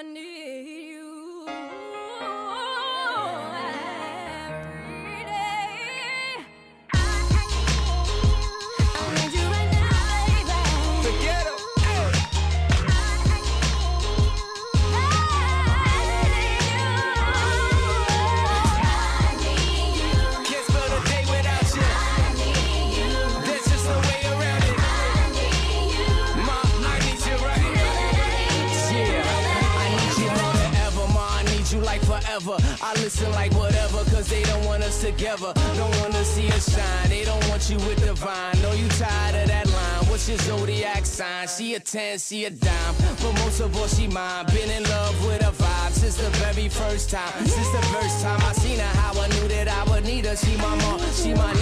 I need like forever. I listen like whatever, cause they don't want us together. Don't wanna see us shine. They don't want you with the divine. Know you tired of that line. What's your zodiac sign? She a 10, she a dime. But most of all, she mine. Been in love with her vibe since the very first time. Since the first time I seen her, how I knew that I would need her. She my mom, she my